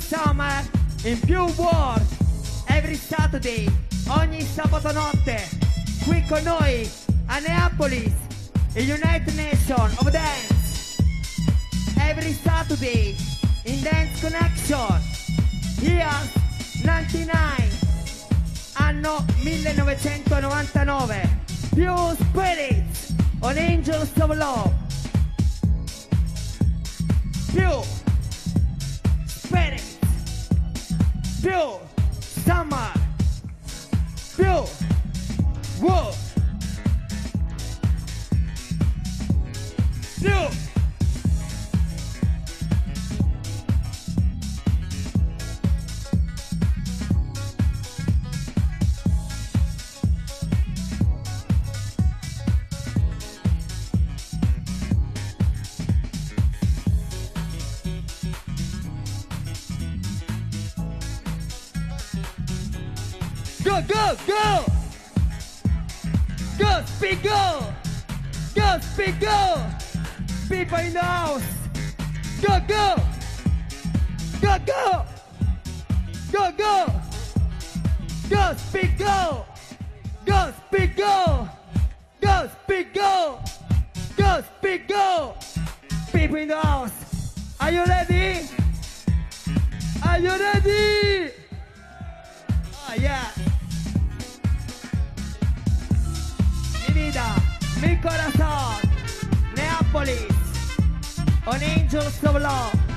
summer, in più world, every Saturday, ogni sabato notte, qui con noi a Neapolis, il United Nation of Dance, every Saturday in Dance Connection, year 99, anno 1999, più spirits on Angels of Love, go! Go, go! Go, speed, go! Go, speed, go! People in the house! Are you ready? Are you ready? Oh, yeah. Mi vida, mi corazón, Neapolis, on Angels of Love.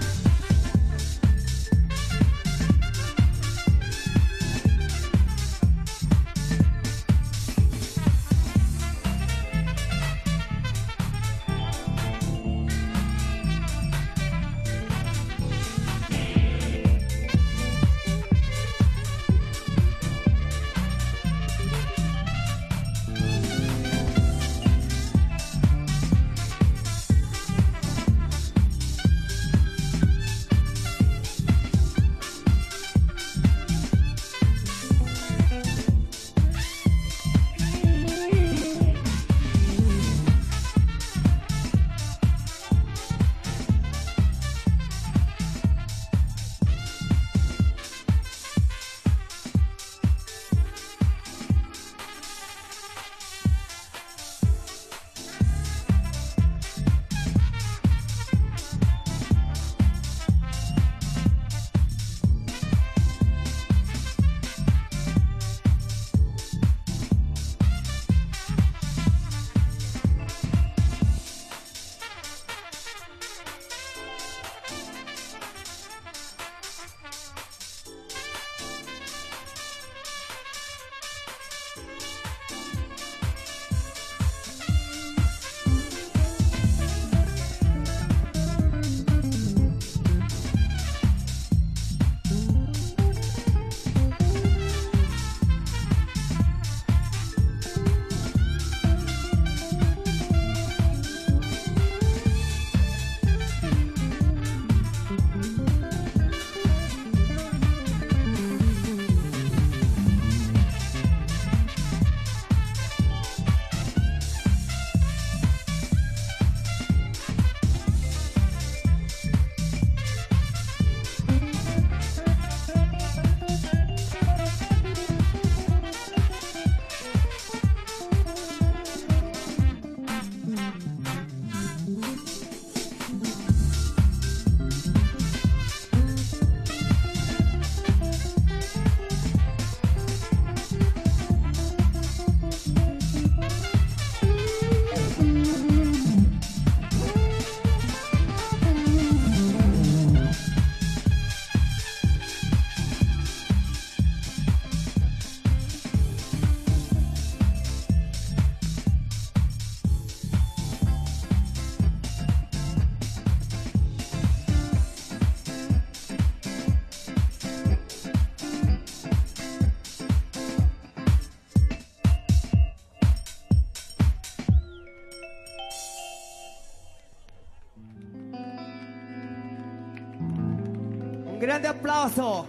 Applauso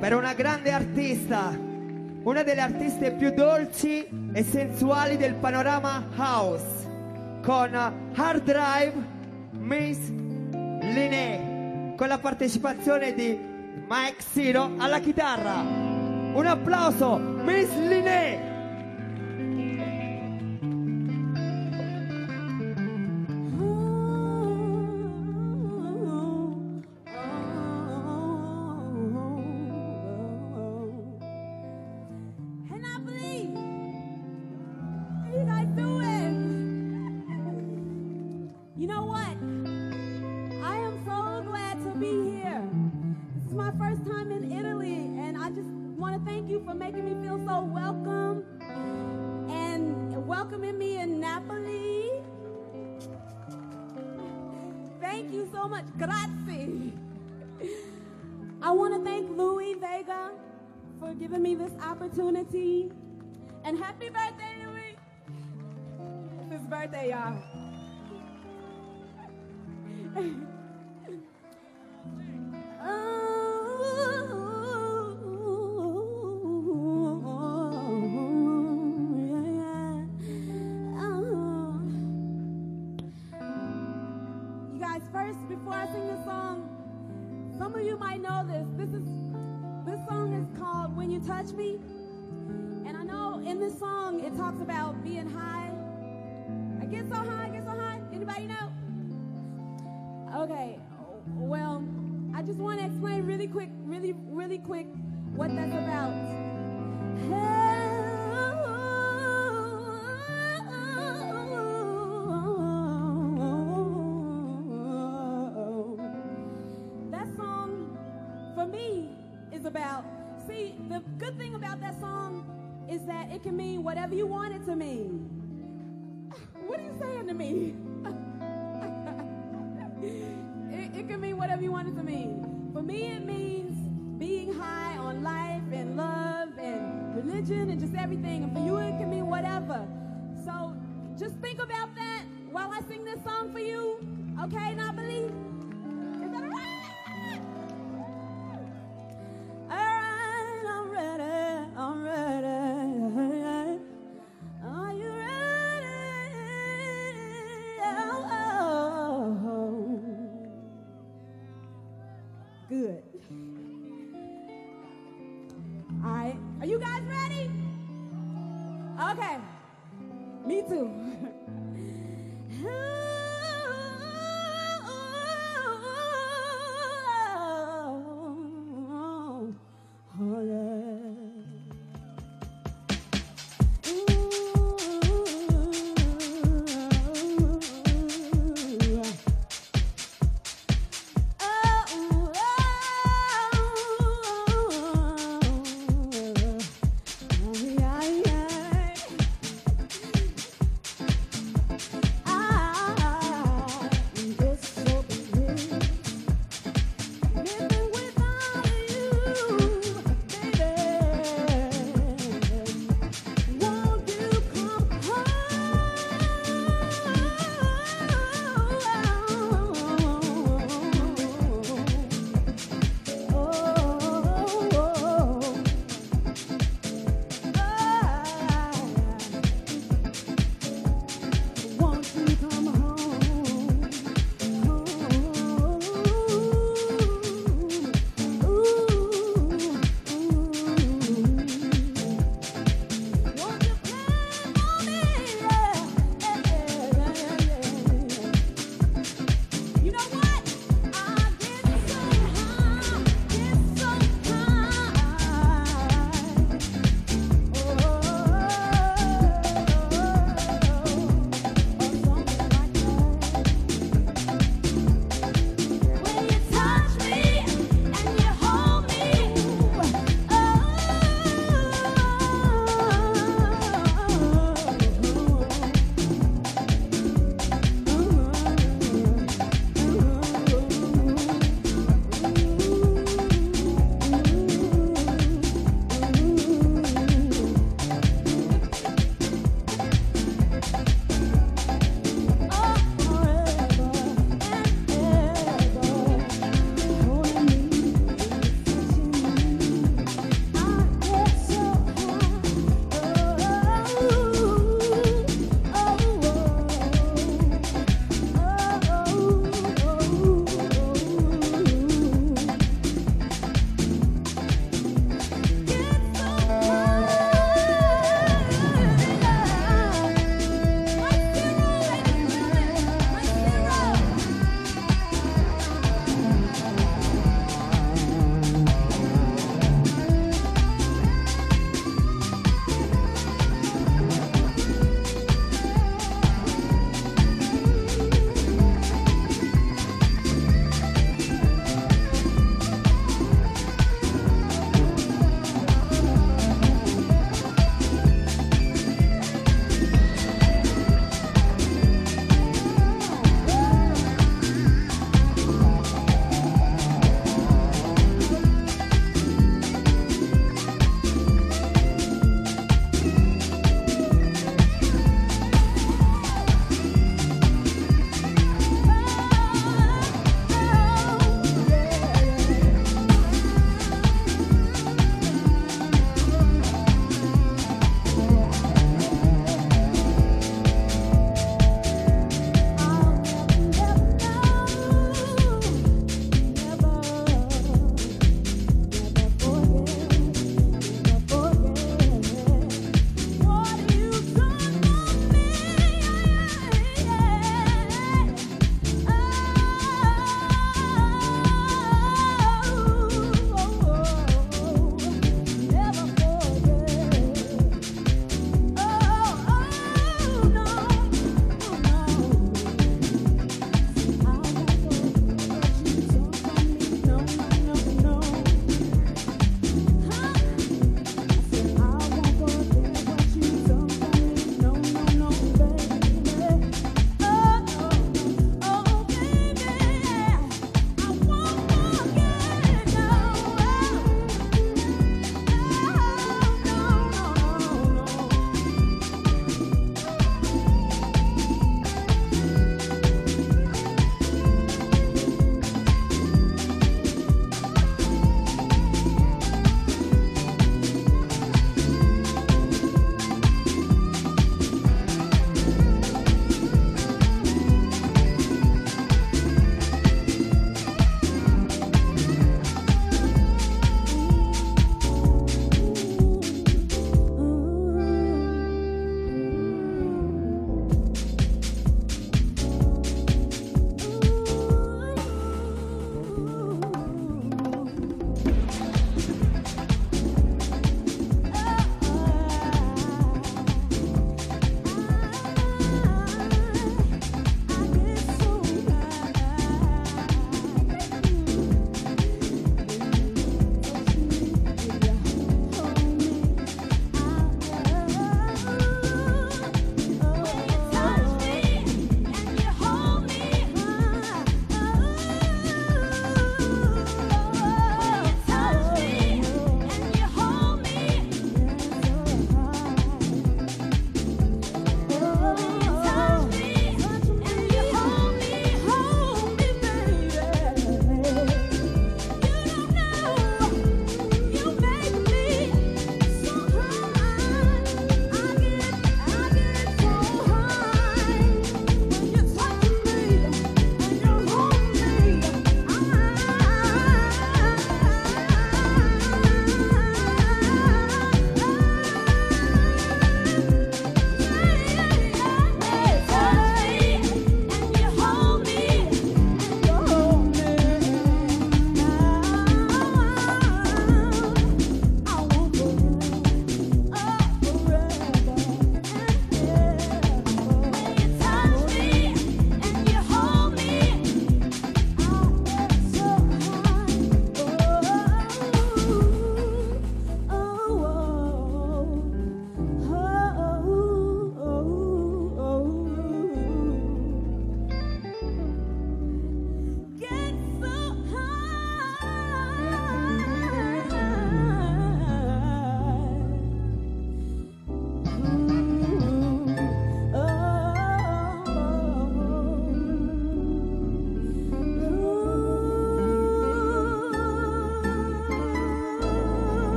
per una grande artista, una delle artiste più dolci e sensuali del panorama house, con Hard Drive Miss Liné con la partecipazione di Mike Siro alla chitarra. Un applauso, Miss Liné! 嗯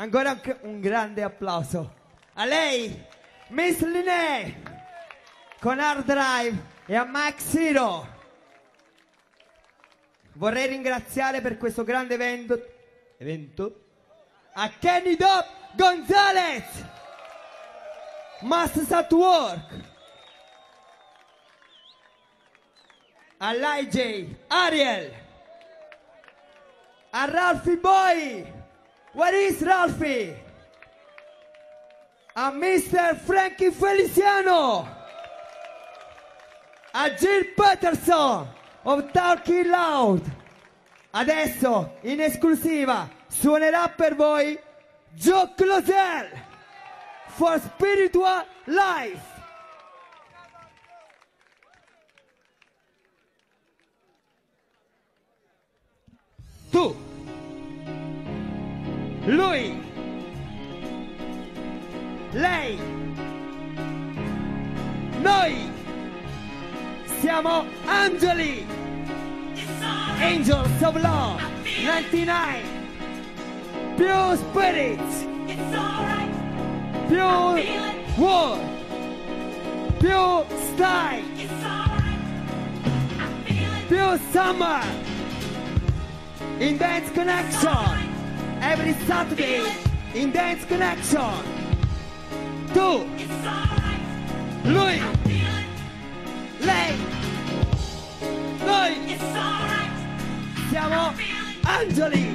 Ancora un grande applauso a lei, Miss Linee, con Hard Drive e a Max Zero. Vorrei ringraziare per questo grande evento, evento a Kenny Dop Gonzalez, Masters at Work, a all'IJ Ariel, a Ralphie Boy. Where is Ralphie? A Mr. Frankie Feliciano! A Jill Patterson of Talking Loud! Adesso, in esclusiva, suonerà per voi Joe Closel for Spiritual Life! Two. Lui, lei, noi. Siamo angeli, angels of love, 99, pure spirits, pure war, pure style, pure summer, intense connection every Saturday in Dance Connection. Two. Louis, lei, noi right. siamo Angeli,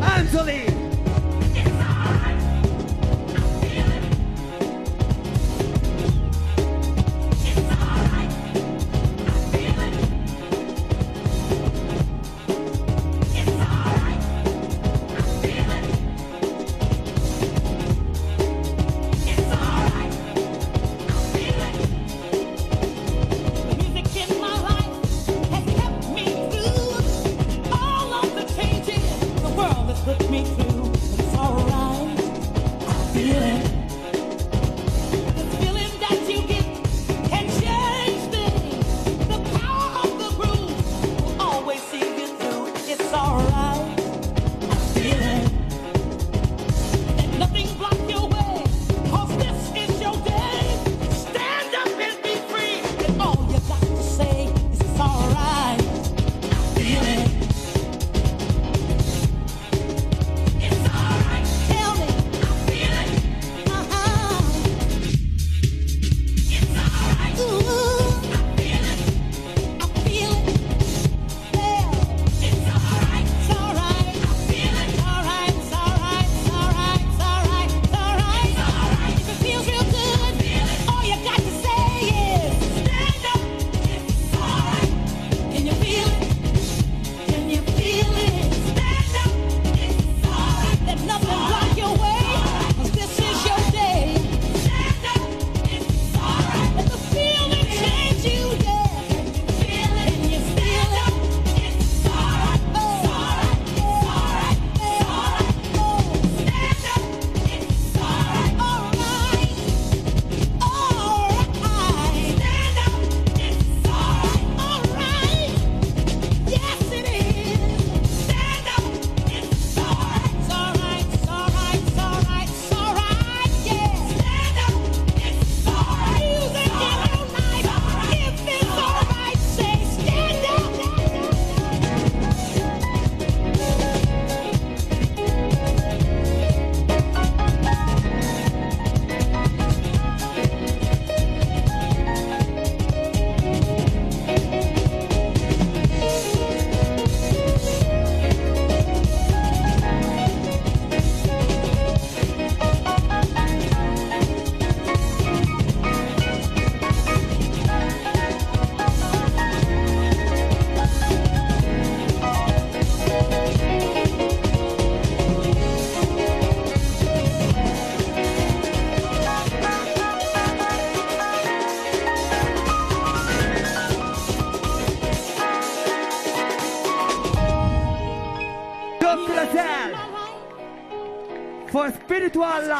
Angeli. étoiles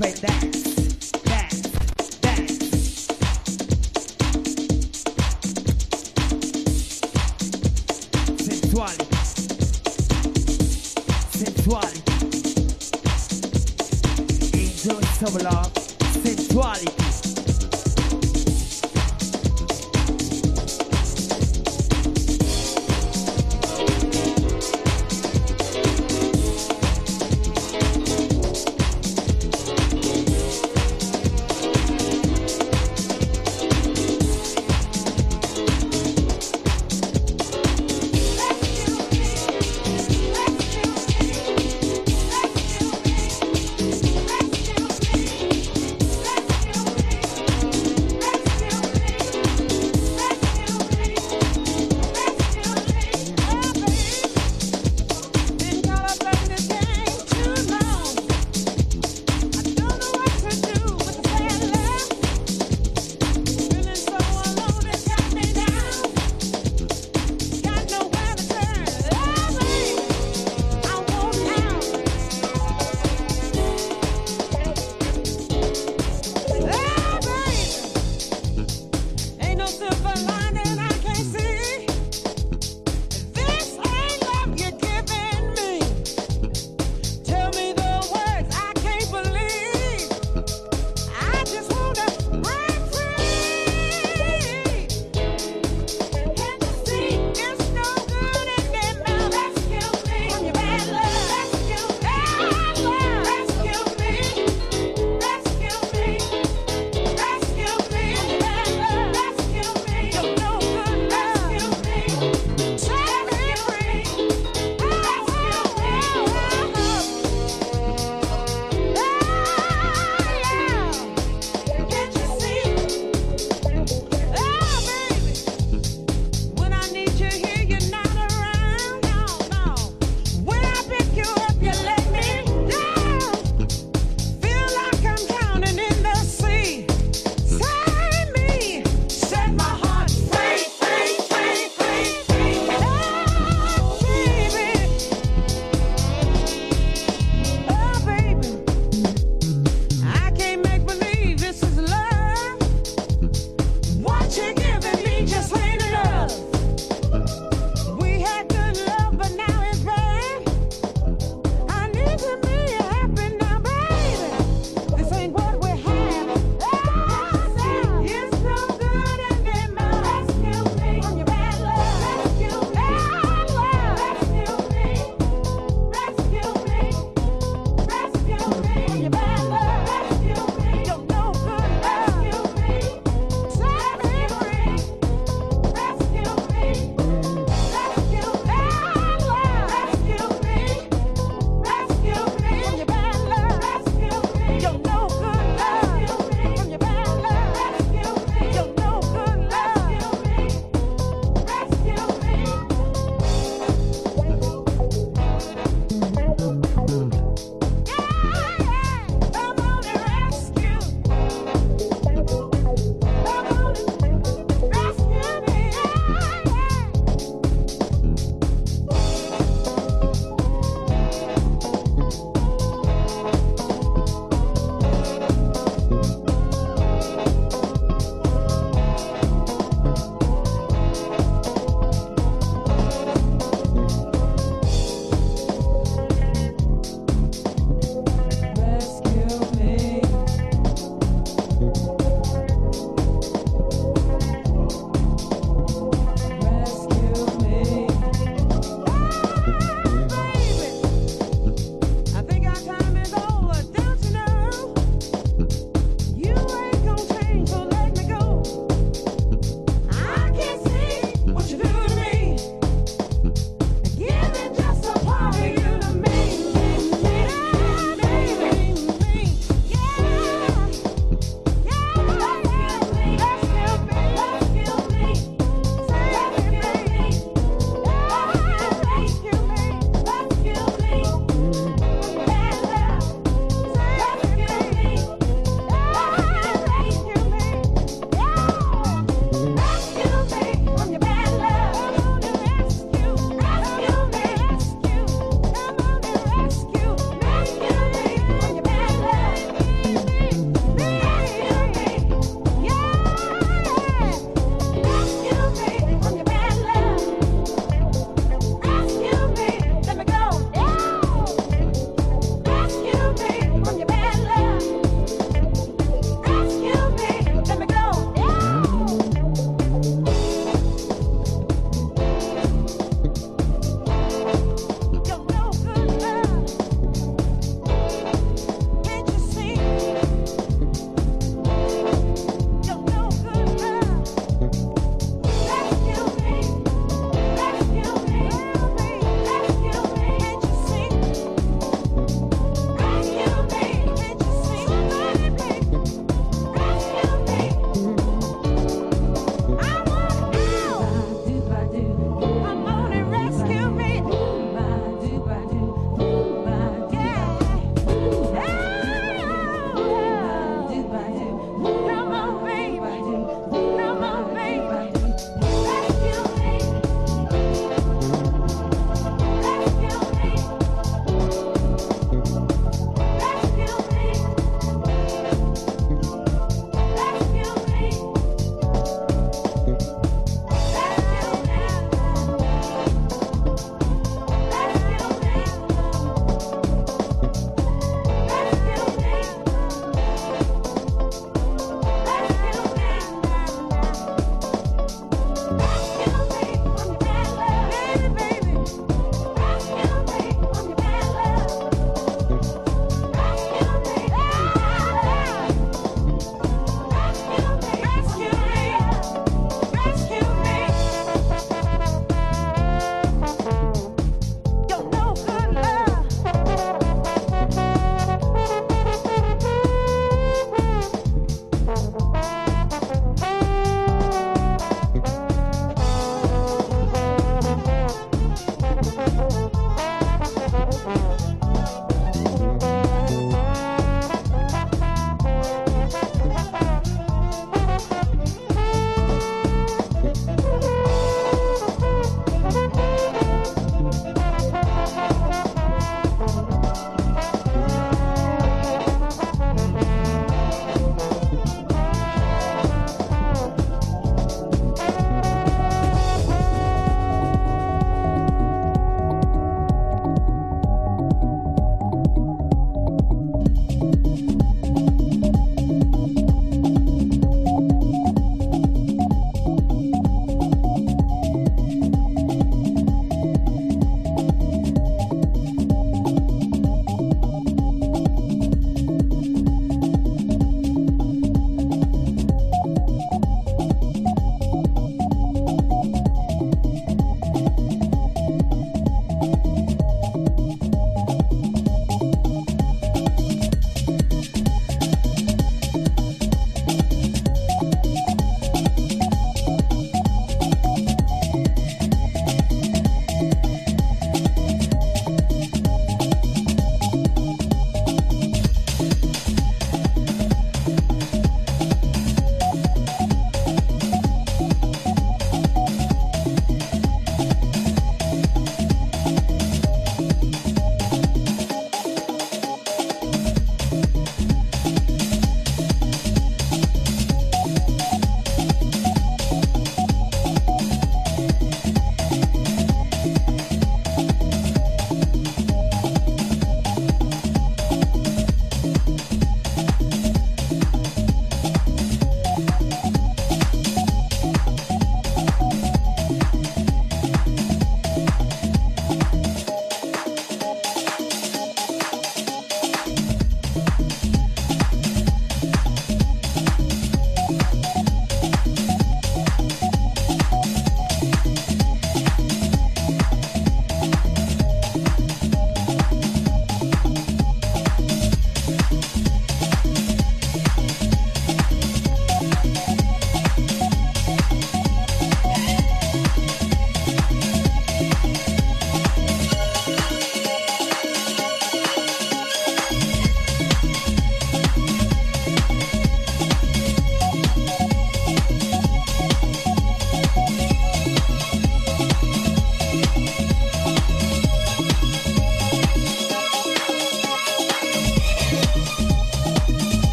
respect that.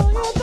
wanna